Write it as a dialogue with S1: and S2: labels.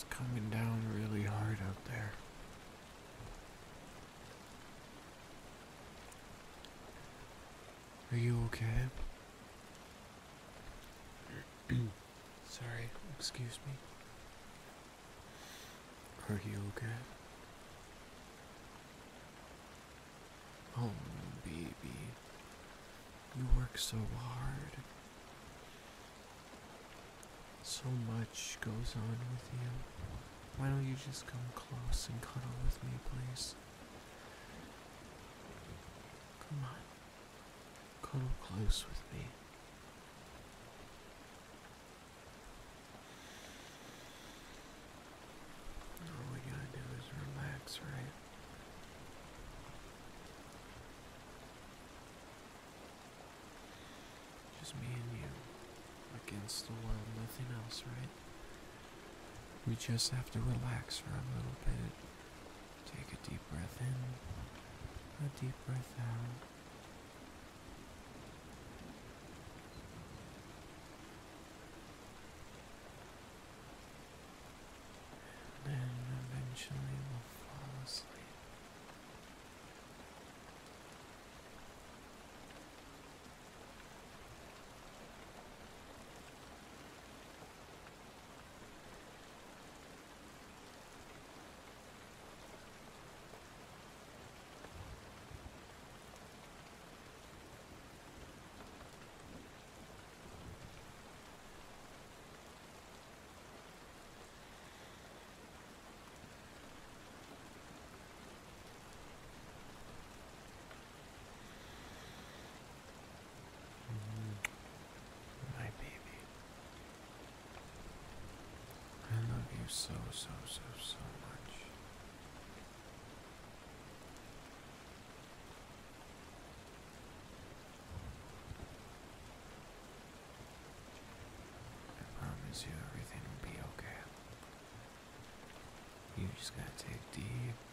S1: It's coming down really hard out there. Are you okay? Sorry, excuse me. Are you okay? Oh, baby. You work so hard. So much goes on with you. Why don't you just come close and cuddle with me, please? Come on. Cuddle close with me. All we gotta do is relax, right? Just me and you against the world, nothing else, right? We just have to relax for a little bit. Take a deep breath in, a deep breath out. So, so, so, so much. I promise you everything will be okay. You just gotta take deep